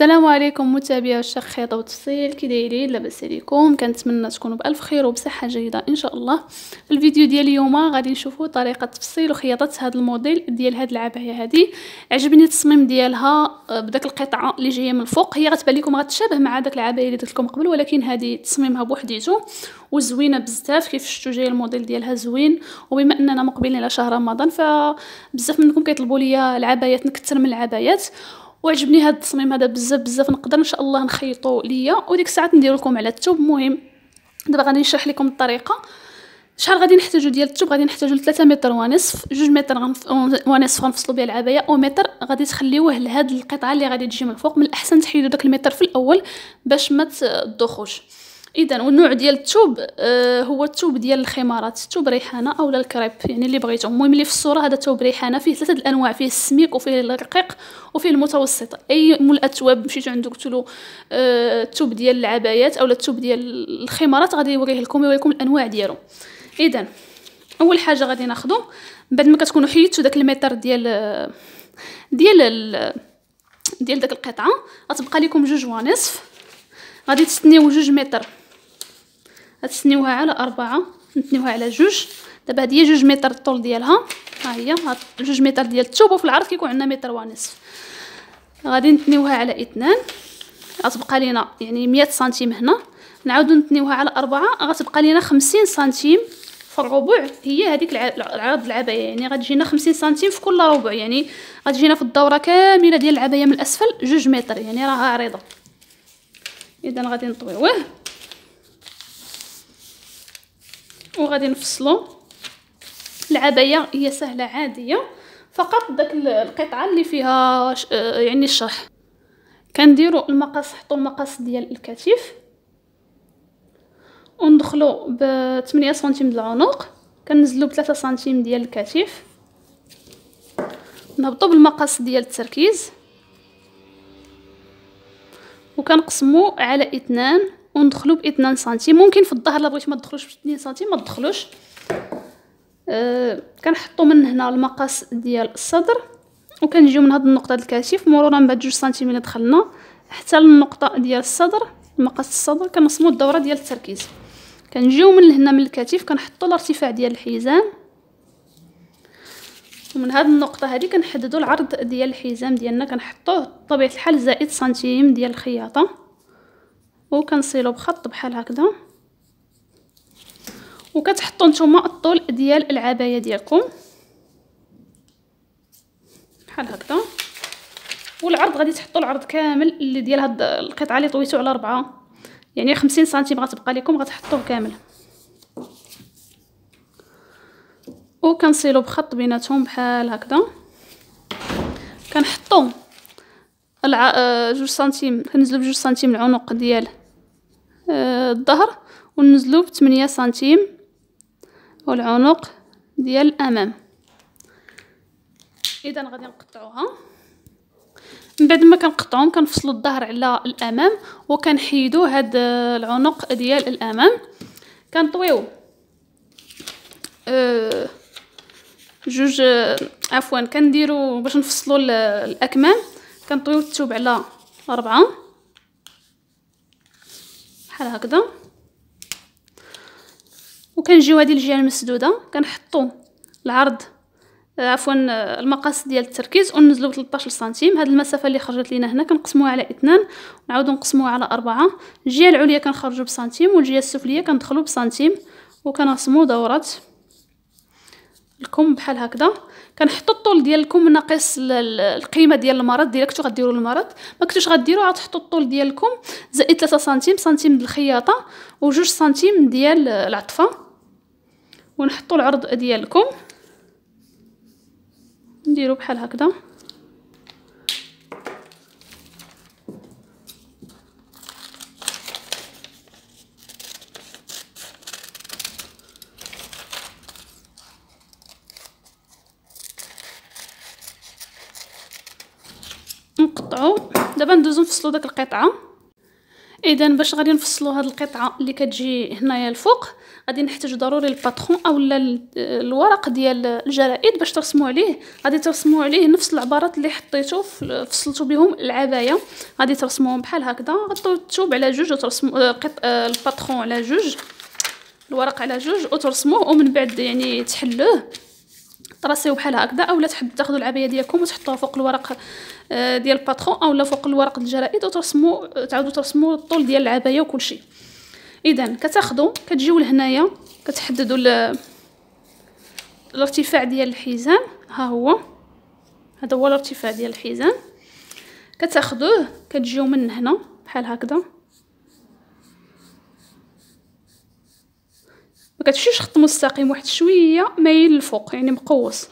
السلام عليكم متابعي عشاق خياطة وتفصيل كي دايرين لاباس عليكم. كنتمنى تكونوا بألف خير وبصحة جيدة إن شاء الله. في الفيديو ديال اليوم غادي نشوفوا طريقة تفصيل وخياطة هذا الموديل ديال هاد العبايه هذه عجبني التصميم ديالها آه، بداك القطعة اللي جاية من الفوق. هي غتبان لكم غتشابه مع داك العباية اللي درت لكم قبل ولكن هذه تصميمها بوحديته وزوينة بزاف. كيف شفتوا جاي الموديل ديالها زوين. وبما أننا مقبلين على شهر رمضان فبزاف منكم كيطلبوا لي العبايات نكثر من العبايات. وعجبني هذا التصميم هذا بزاف بزاف. نقدر إن شاء الله نخيطو ليا. وديك الساعات ندير لكم على الثوب المهم دابا غادي نشرح لكم الطريقة. شحال غادي نحتاجو ديال الثوب غادي نحتاجو 3 متر ونصف جوج متر ونصف غنفصلو بها العباية أو متر. غادي تخليوه لهاد القطعة اللي غادي تجي من الفوق. من الأحسن تحيدوا داك المتر في الأول باش ما تدخوش اذا والنوع ديال الثوب آه هو الثوب ديال الخمارات. الثوب ريحانة اولا الكريب يعني اللي بغيتو. المهم اللي في الصورة هذا ثوب ريحانة فيه ثلاثة الأنواع. فيه السميك وفيه الرقيق وفيه المتوسط. أي مول الاثواب مشيتو عنده قلتو له آه الثوب ديال العبايات اولا الثوب ديال الخمارات غادي يوريه لكم يوريكم الأنواع ديالو. اذا أول حاجة غادي ناخذ بعد ما كتكونوا حيدتوا داك المتر ديال ديال ديال داك القطعة غتبقى لكم جوج ونصف. غادي تستنيو جوج متر. غتسنيوها على أربعة نتنيوها على جوج. دابا هادي هي جوج متر الطول ديالها. ها هي جوج متر ديال الثوب وفي العرض كيكون عندنا متر ونصف. غادي نتنيوها على اثنان. غتبقى لينا يعني مية سنتيم هنا. نعاودو نتنيوها على أربعة. غتبقى لينا خمسين سنتيم في الربع. هي هذيك العرض العباية. يعني غتجينا خمسين سنتيم في كل ربع. يعني غتجينا في الدورة كاملة ديال العباية من الأسفل جوج متر. يعني راها عريضة. اذا غادي نطويوه. وغادي نفصلو. العباية هي سهلة عادية. فقط داك القطعة اللي فيها يعني الشرح. كنديروا المقص حطوا المقص ديال الكتف. وندخلو ب 8 سنتيم د العنق. كنزلو ب 3 سنتيم ديال الكتف. نهبطو بالمقص ديال التركيز. وكنقسمو على اثنان وندخلو ب 2 سنتيم. ممكن في الظهر الا بغيتو ما تدخلوش ب 2 سنتيم ما تدخلوش. أه كنحطو من هنا المقاس ديال الصدر وكنجيو من هاد النقطة ديال الكتف. مرورا بهاد جوج سنتيم اللي دخلنا. حتى للنقطه ديال الصدر مقاس الصدر كنصمو الدورة ديال التركيز. كنجيو من هنا من الكتف كنحطو الارتفاع ديال الحزام. ومن هاد النقطة هذه كنحددو العرض ديال الحزام ديالنا. كنحطوه بطبيعة الحال زائد سنتيم ديال الخياطة. وكنصيلو بخط بحال هكذا. وكتحطوا نتوما الطول ديال العباية ديالكم. بحال هكذا. والعرض غادي تحطوا العرض كامل اللي ديال هاد القطعة اللي طويتو على ربعة. يعني خمسين سنتيم غتبقى لكم غتحطوه كامل. وكنصيلو بخط بيناتهم بحال هكذا. كنحطو الع... آه، جوج سنتيم كنزلو بجوج سنتيم العنق ديال الظهر وننزلو بثمانية سنتيم والعنق ديال الأمام. اذا غادي نقطعوها. من بعد ما كنقطعوهم كنفصلوا الظهر على الأمام وكنحيدو هاد العنق ديال الأمام. كنطويو أه جوج عفوا كنديرو باش نفصلوا الأكمام. كنطويو الثوب على أربعة. بحال هكذا. وكنجيو هذه الجهه المسدوده كنحطو العرض عفوا المقاس ديال التركيز وننزلو ب 13 سنتيم هاد المسافة اللي خرجت لينا هنا كنقسموها على اثنان ونعاودو نقسموها على أربعة. الجهه العليا كنخرجو بسنتيم والجهه السفلية كندخلو بسنتيم وكنرسمو دورات. الكم بحال هكذا. كنحطوا الطول ديالكم ناقص القيمة ديال المرض ديالك كنتو غديروا المرض. ما كنتوش غديروا غتحطوا الطول ديالكم زائد 3 سنتيم سنتيم ديال الخياطة وجوج سنتيم ديال العطفة. ونحطوا العرض ديالكم. نديروا بحال هكذا. نقطعو دابا ندوزو نفصلو داك القطعة. إذا باش غادي نفصلوا هاد القطعة اللي كتجي هنايا الفوق غادي نحتاج ضروري ال patron اولا الورق ديال الجرائد باش ترسموا عليه. غادي ترسموا عليه نفس العبارات اللي حطيتو فصلتو بهم العباية. غادي ترسموهم بحال هكذا. غطيو الثوب على جوج وترسموا آه،. آه، ال patron على جوج الورق على جوج وترسموه ومن بعد يعني تحلوه. تراسيو بحال هكذا اولا تحب تاخذوا العباية ديالكم وتحطوها فوق الورق آه، ديال الباترون اولا فوق الورق الجرائد وترسموا تعاودوا ترسموا الطول ديال العباية وكل شيء. إذا كتاخذوا كتجيو لهنايا كتحددوا الارتفاع ديال الحزام. ها هو. هذا هو الارتفاع ديال الحزام. كتاخذوه كتجيو من هنا بحال هكذا. ما كتمشيش خط مستقيم واحد شوية مايل للفوق يعني مقوس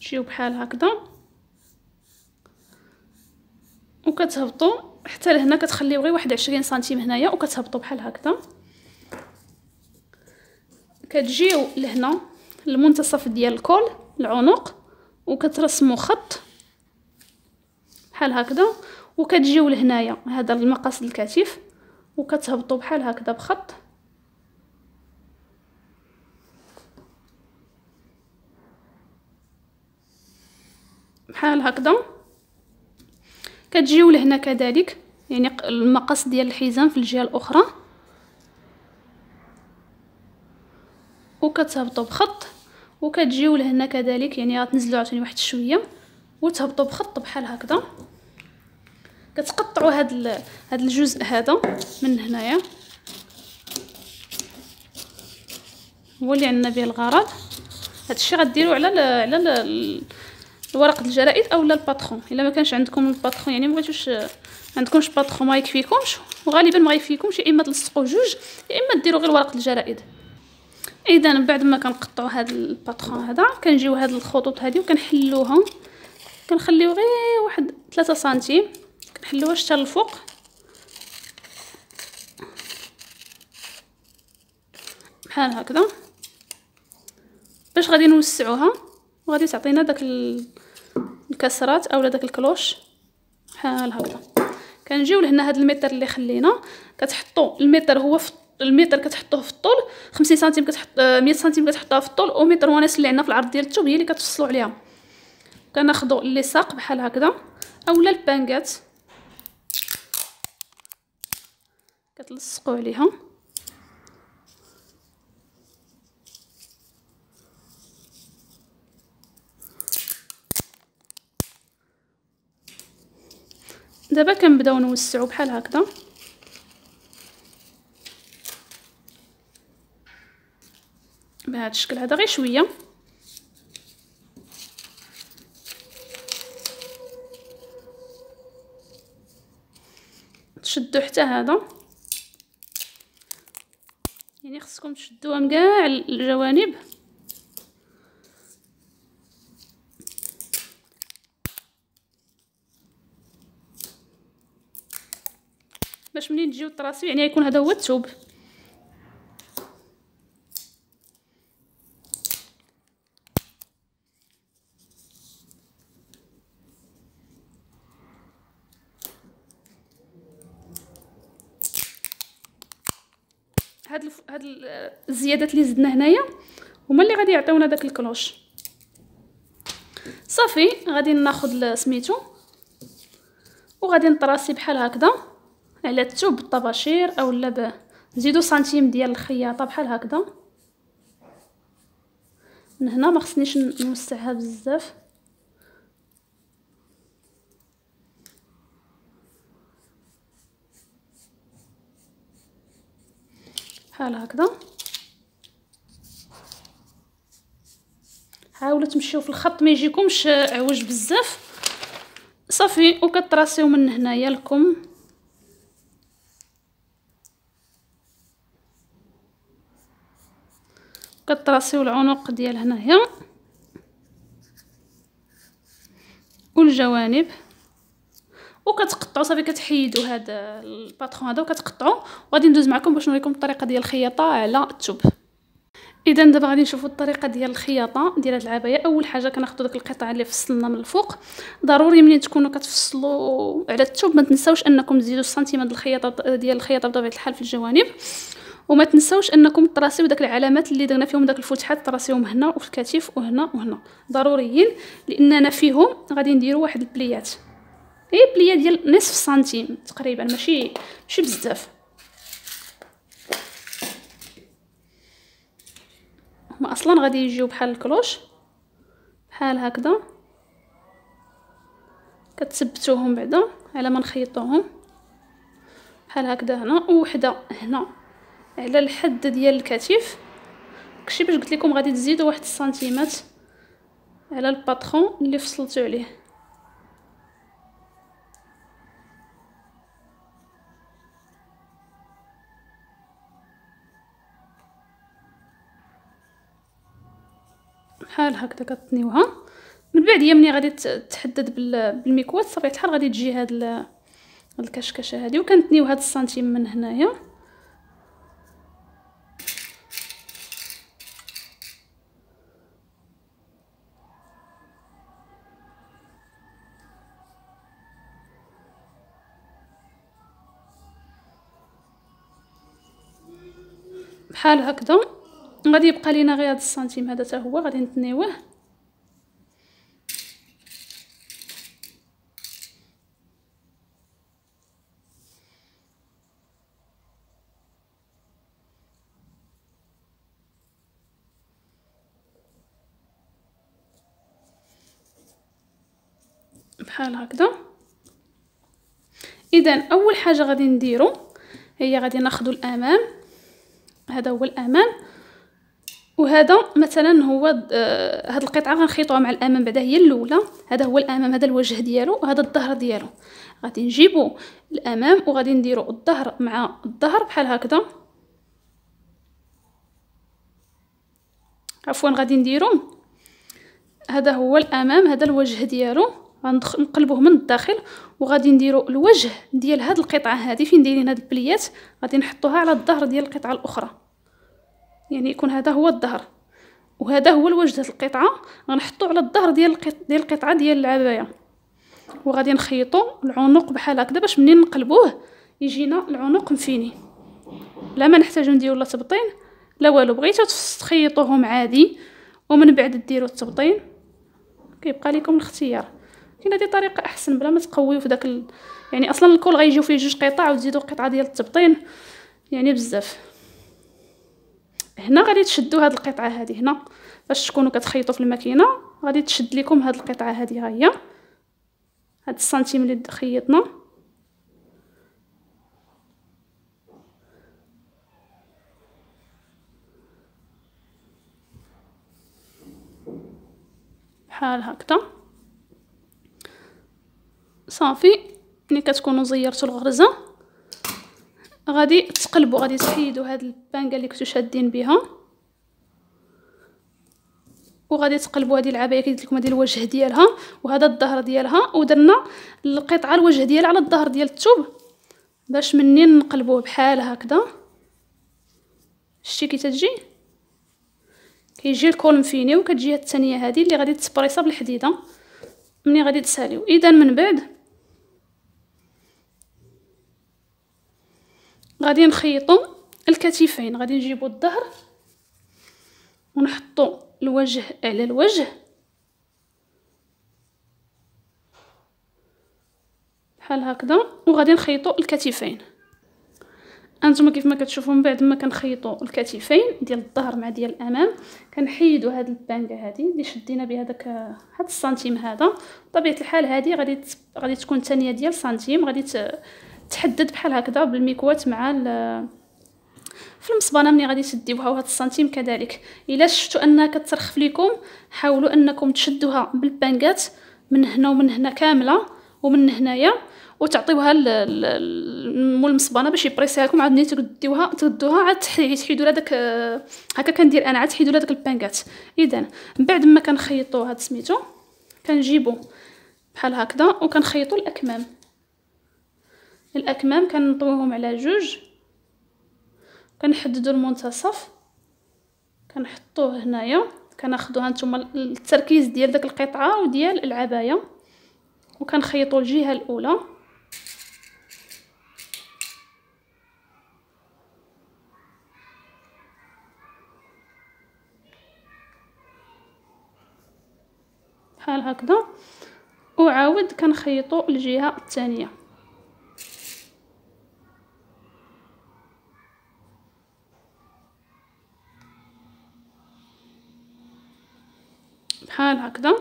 تجيو بحال هكذا. وكتهبطوا حتى لهنا كتخليو غير واحد عشرين سنتيم هنايا وكتهبطوا بحال هكذا. كتجيو لهنا المنتصف ديال الكول العنق وكترسموا خط. بحال هكذا. وكتجيو لهنايا هذا المقاس الكتف وكتهبطوا بحال هكذا بخط. بحال هكذا. كتجيو لهنا كذلك يعني المقص ديال الحزام في الجهة الأخرى. وكتهبطوا بخط وكتجيو لهنا كذلك يعني غتنزلوا عاوتاني واحد شوية وتهبطوا بخط بحال هكذا. كتقطعوا هاد هاد الجزء هذا من هنايا. هو اللي عندنا به الغرض. هادشي غديروا على ل... على ل... الورق الجرائد اولا ال patron. إلا ما كانش عندكم ال patron يعني مبغيتوش عندكمش patron ما يكفيكمش. وغالبا ما يكفيكمش يا إما تلصقوا جوج يا إما ديروا غير ورق الجرائد. اذا بعد ما كنقطعوا هذا ال patron هذا كنجيو هاد الخطوط هذه وكنحلوها كنخليو غير واحد 3 سنتيم. كنحلوها حتى الفوق بحال هكذا. باش غادي نوسعوها وغادي تعطينا داك الكسرات اولا داك الكلوش. بحال هكذا. كنجيو لهنا هاد المتر اللي خلينا. كتحطوا المتر هو في المتر كتحطوه في الطول. 50 سنتيم كتحط 100 سنتيم كتحطوها في الطول ومتر ونص اللي عندنا في العرض ديال الثوب هي اللي كتفصلوا عليها. كناخذوا اللصاق بحال هكذا اولا البانكات كتلصقوا عليها دابا كنبداو نوسعو بحال هكذا. بهذا الشكل هذا غير شوية. تشدوا حتى هذا. تشدوها من كاع الجوانب. باش منين تجيو تراسيو يعني يكون هذا هو الثوب هاد الف... هاد الزيادات اللي زدنا هنايا هما اللي غادي يعطيونا داك الكلوش. صافي غادي ناخذ سميتو وغادي نطراسي بحال هكذا على الثوب بالطباشير اولا نزيدو سنتيم ديال الخياطة بحال هكذا. من هنا ما خصنيش نوسعها بزاف. بحال هكذا؟ حاولوا تمشيو في الخط ما يجيكمش عوج بزاف. صافي وكتراسيو من هنايا لكم. كطراسيو العنق ديال هنايا. والجوانب. وكتقطعوا صافي كتحيدوا هذا الباترون هذا وكتقطعوا. وغادي ندوز معكم باش نوريكم الطريقة ديال الخياطة على الثوب إذا دابا غادي نشوفوا الطريقة ديال الخياطة ديال هاد العباية. أول حاجة كناخذوا داك القطع اللي فصلنا من الفوق. ضروري ملي تكونوا كتفصلوا على الثوب ما تنساوش أنكم تزيدوا السنتيمات الخياطة ديال الخياطة بطبيعة الحال في الجوانب. وما تنساوش أنكم تراسيو داك العلامات اللي درنا فيهم داك الفتحات تراسيوهم هنا وفي الكتف وهنا وهنا. ضروريين لأننا فيهم غادي نديروا واحد البليات. اي بلية ديال نصف سنتيم تقريبا ماشي ماشي بزاف. هما أصلا غادي يجيو بحال الكلوش بحال هكذا. كتثبتوهم بعدا على ما نخيطوهم. بحال هكذا هنا وحده هنا على الحد ديال الكتف. داكشي باش قلت لكم غادي تزيدوا واحد السنتيمات على الباترون اللي فصلتو عليه. بحال هكذا كتنيوها من بعد هي ملي غادي تحدد بالميكواط بطبيعه الحال غادي تجي هاد الكشكشة هادي. وكنتنيو هاد السنتيم من هنايا. بحال هكذا. غادي يبقى لينا غير هاد السنتيم هذا حتى هو غادي نتنيوه بحال هكذا. اذا أول حاجة غادي نديرو هي غادي ناخذ الأمام. هذا هو الأمام. وهذا مثلا هو آه هاد القطعة غنخيطوها مع الأمام بعدا هي الأولى. هذا هو الأمام هذا الوجه ديالو وهذا الظهر ديالو. غادي نجيبو الأمام وغادي نديرو الظهر مع الظهر بحال هكذا. عفوا غادي نديرو. هذا هو الأمام هذا الوجه ديالو. غنقلبوه من الداخل وغادي نديرو الوجه ديال هاد القطعة هذه فين دايرين هاد البليات؟ غادي نحطوها على الظهر ديال القطعة الأخرى. يعني يكون هذا هو الظهر وهذا هو الوجه القطعة. غنحطو على الظهر ديال. ديال القطعة ديال العباية. وغادي نخيطو العنق بحال هكذا باش منين نقلبوه يجينا العنق مفيني. لا ما نحتاجو نديرو لا تبطين لا والو. بغيتو تخيطوهم عادي ومن بعد ديروا التبطين. كيبقى لكم الاختيار. كاين هذه طريقة أحسن بلا ما تقويو في داك ال... يعني أصلا الكول غيجيو فيه جوج قطع وتزيدوا قطعه ديال التبطين. يعني بزاف. هنا غادي تشدوا هاد القطعة هذه هنا. باش تكونوا كتخيطوا في الماكينة غادي تشد لكم هاد القطعة هذه ها هي. هاد السنتيم اللي خيطنا. بحال هكذا. صافي ملي كتكونوا زيرتوا الغرزة. غادي تقلبوا غادي تحيدوا هاد البانكا اللي كنتو شادين بها وغادي تقلبوا هذه العباية كي قلت لكم هذه الوجه ديالها وهذا الظهر ديالها. ودرنا القطعة الوجه ديالها على الظهر ديال الثوب باش منين نقلبوه بحال هكذا. شتي كي تجي كيجي الكول مفيني وكتجي الثانية هذه اللي غادي تسبريصا بالحديدة. ملي غادي تساليو. إذا من بعد غادي نخيطو الكتفين غادي نجيبو الظهر ونحطو الوجه على الوجه. بحال هكذا وغادي نخيطو الكتفين. انتما كيف ما كتشوفوا من بعد ما كنخيطوا الكتفين ديال الظهر مع ديال الأمام كنحيدوا هاد البانكة هادي اللي شدينا بها داك هاد السنتيم هذا. بطبيعة الحال هادي غادي غادي تكون ثانية ديال سنتيم غادي تحدد بحال هكذا بالميكوات مع في المصبانة ملي غادي تديوها وهاد السنتيم كذلك. إلا شفتوا أنها كترخف لكم حاولوا أنكم تشدوها بالبانكات من هنا ومن هنا كاملة ومن هنايا وتعطيوها مول المصبانة باش يبريسيها لكم. عاد ملي تديوها تردوها عاد تحيدوا لها داك هكا كندير أنا عاد تحيدوا لها داك البانكات. اذا من بعد ما كنخيطوا هاد سميتو كنجيبو بحال هكذا وكنخيطوا الأكمام. الأكمام كنطويهم على جوج. كنحددوا المنتصف. كنحطوه هنايا. كناخذوا هانتوما التركيز ديال داك القطعة وديال العباية. وكنخيطوا الجهة الأولى. بحال هكذا. وعاود كنخيطوا الجهة الثانية. بحال هكذا.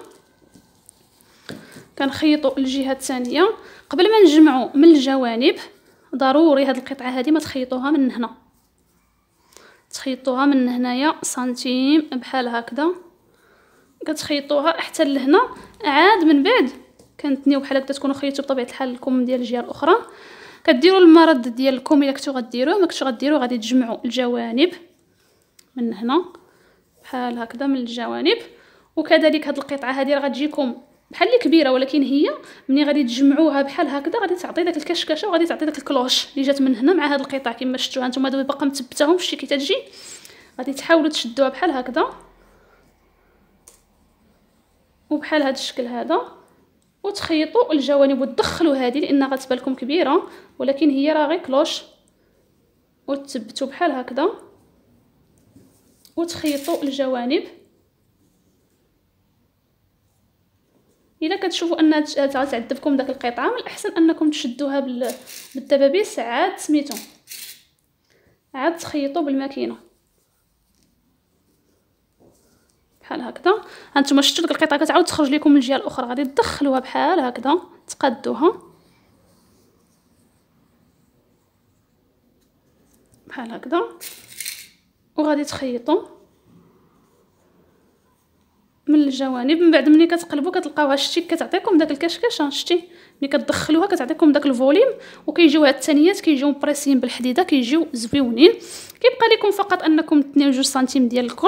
كنخيطوا الجهة الثانية. قبل ما نجمعوا من الجوانب ضروري هاد القطعة هذه ما تخيطوها من هنا. تخيطوها من هنايا سنتيم بحال هكذا. كتخيطوها حتى لهنا. عاد من بعد كنتنيو بحال هكذا تكونوا خيطوا بطبيعة الحال الكم ديال الجهة الأخرى. كديروا المرض ديالكم إلا كنتو غديروه. ما كنتو غديروه غادي تجمعوا الجوانب من هنا. بحال هكذا من الجوانب. وكذلك هاد القطعة هذه راه غتجيكم بحال اللي كبيرة ولكن هي ملي غادي تجمعوها بحال هكذا غادي تعطي داك الكشكشة وغادي تعطي داك الكلوش اللي جات من هنا مع هاد القطع كما شفتوها نتوما دابا باقا مثبتاهم شتي كي تجي غادي تحاولوا تشدوها بحال هكذا. وبحال هاد الشكل هذا. وتخيطوا الجوانب وتدخلوا هذه لأنها غتبان لكم كبيرة ولكن هي راه غير كلوش. وتثبتوا بحال هكذا. وتخيطوا الجوانب. إلا كتشوفوا انها تعذبكم داك القطعة من الأحسن أنكم تشدوها بالدبابيس عاد سميتو عاد تخيطوا بالماكينة. بحال هكذا. هانتوما شفتوا ديك القطعة كتعاود تخرج لكم من الجهة الأخرى غادي تدخلوها بحال هكذا. تقادوها. بحال هكذا. وغادي تخيطوا. من الجوانب من بعد ملي كتقلبوا كتلقاوها شتي كتعطيكم داك الكشكشة شتي؟ ملي كتدخلوها كتعطيكم داك ال volume وكيجيو هاد التنيات كيجيو مبريسين بالحديدة كيجيو زويونين. كيبقى لكم فقط أنكم تنيو جوج سنتيم ديال الكل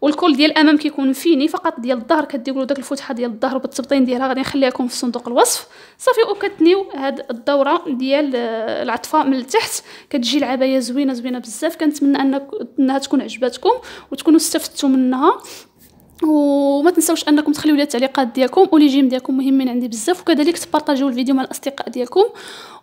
والكل ديال الأمام كيكون fini فقط ديال الظهر كديروا داك الفتحة ديال الظهر بالتبطين ديالها غادي نخليها في صندوق الوصف. صافي وكتنيو هاد الدورة ديال آه، العطفة من التحت. كتجي العباية زوينة زوينة بزاف. كنتمنى إنها تكون عجباتكم وتكونوا استفدتوا منها. وما تنساوش انكم تخليو لي التعليقات ديالكم ولي جيم ديالكم مهمين عندي بزاف وكذلك تبارطاجيو الفيديو مع الأصدقاء ديالكم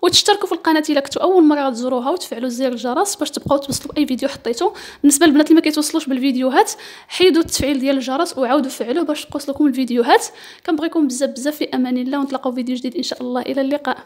وتشتركوا في القناة إلا كنتو أول مرة غتزوروها وتفعلوا زر الجرس باش تبقاو توصلوا بأي فيديو حطيتو. بالنسبة للبنات اللي ما كيتوصلوش بالفيديوهات حيدوا التفعيل ديال الجرس وعاودوا فعلوه باش توصلكم الفيديوهات. كنبغيكم بزاف بزاف في أمان الله ونتلاقاو في فيديو جديد إن شاء الله. إلى اللقاء.